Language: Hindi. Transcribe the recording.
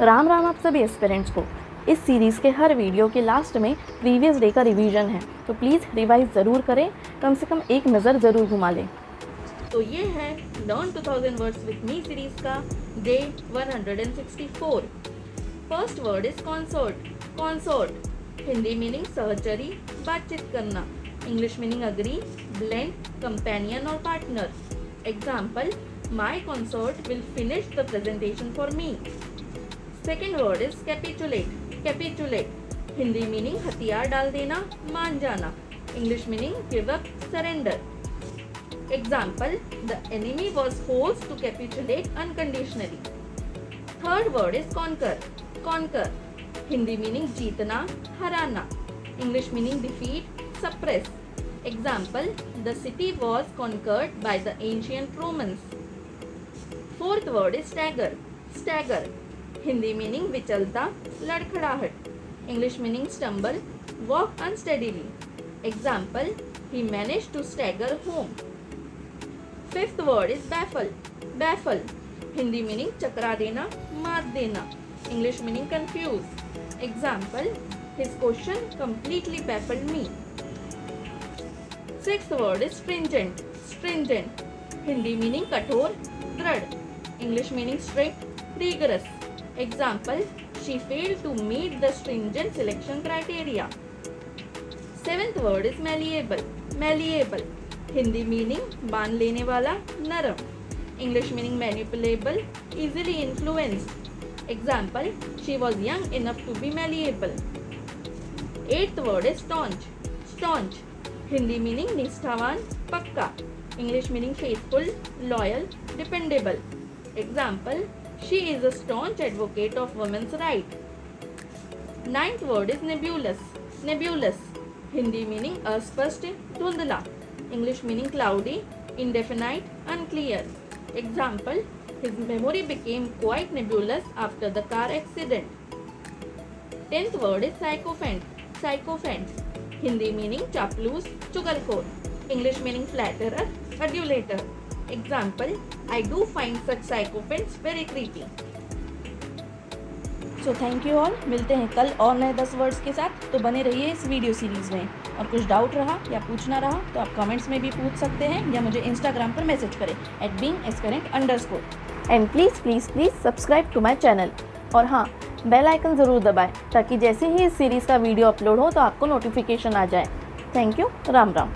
राम राम आप सभी एस्पेरेंट्स को। इस सीरीज़ के हर वीडियो के लास्ट में प्रीवियस डे का रिवीजन है। तो प्लीज़ रिवाइज ज़रूर करें। कम से कम एक नज़र ज़रूर घुमा लें। तो ये है learn 2000 words with me series का day 164 first word is concert concert Hindi meaning सहचरी बातचीत करना। English meaning agree blend companion और partner example my concert will finish the presentation for me second word is capitulate capitulate Hindi meaning हथियार डाल देना मान जाना English meaning give up surrender example the enemy was forced to capitulate unconditionally third word is conquer conquer Hindi meaning जीतना हराना English meaning defeat suppress example the city was conquered by the ancient Romans fourth word is stagger stagger Hindi meaning विचलता, लड़खड़ाहट English meaning stumble walk unsteadily example he manage to stagger home fifth word is baffle baffle Hindi meaning चकरा देना मात देना. English meaning confuse example his question completely baffled me six word is stringent stringent Hindi meaning कठोर, दृढ़. English meaning strict rigorous Example, she failed to meet the stringent selection criteria. Seventh word is malleable. Malleable. Hindi meaning बांध लेने वाला नरम. English meaning manipulable, easily influenced. Example, she was young enough to be malleable. Eighth word is staunch. Staunch. Hindi meaning निष्ठावान पक्का. English meaning faithful, loyal, dependable. Example, she is a staunch advocate of women's rights. Ninth word is nebulous. Nebulous. Hindi meaning aspast, dhundla. English meaning cloudy, indefinite, unclear. Example, his memory became quite nebulous after the car accident. Tenth word is psychophant. Psychophant, Hindi meaning chaplus, chugalkhor. English meaning flatterer, adulator. Example, I do find such sycophants very creepy. So thank you all मिलते हैं कल और नए दस वर्ड्स के साथ। तो बने रहिए इस वीडियो सीरीज़ में। और कुछ डाउट रहा या पूछना रहा तो आप कमेंट्स में भी पूछ सकते हैं या मुझे इंस्टाग्राम पर मैसेज करें at being एसकरेंट underscore and please please please subscribe to my channel और हाँ बेल आइकन ज़रूर दबाएँ ताकि जैसे ही इस सीरीज़ का वीडियो अपलोड हो तो आपको नोटिफिकेशन आ जाए। Thank you Ram Ram.